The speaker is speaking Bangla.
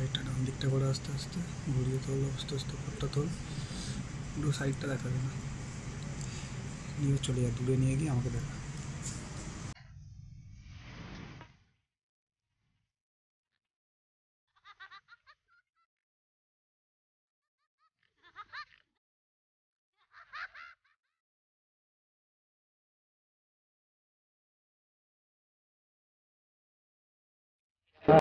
সাইডটা ডান দিকটা করে আস্তে আস্তে, ঘুরিয়ে তোল, আস্তে আস্তে ওপরটা তোল। পুরো সাইডটা দেখাবে না। নিয়ে চলে যা, দূরে নিয়ে গিয়ে আমাকে দেখা।